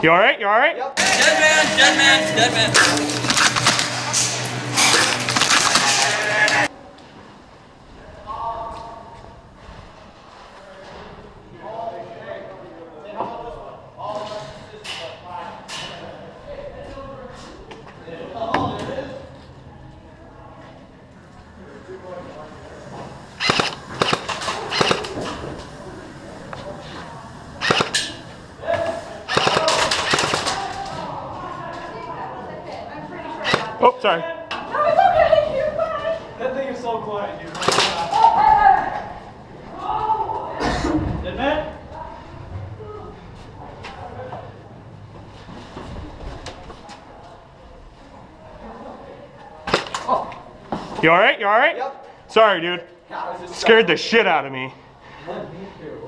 You all right? You all right? Yep. Dead man, dead man, dead man. Oh, sorry. That thing is so quiet, dude. Dead man? You all right? You all right? Yep. Sorry, dude. Yeah, I was just Scared the shit out of me. Let me through.